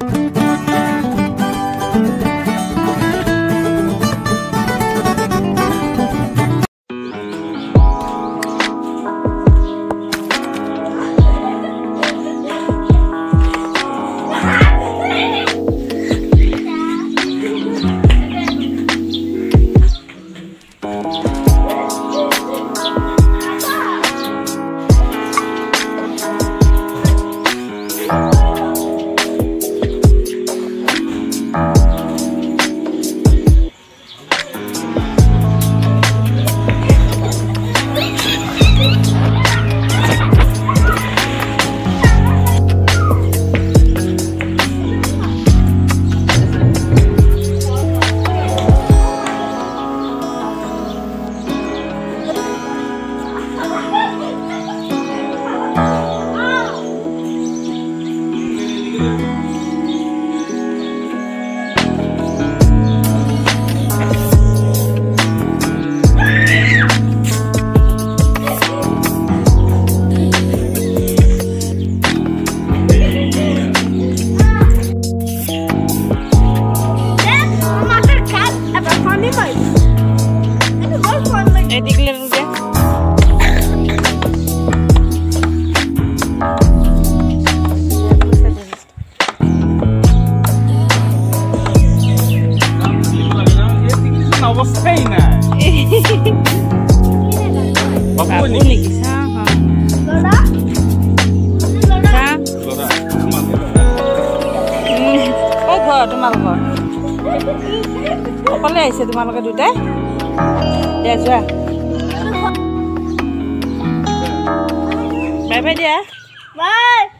Thank you. Apa lagi sih tuh malah kedua? Ya sudah. 干嘛呀？喂。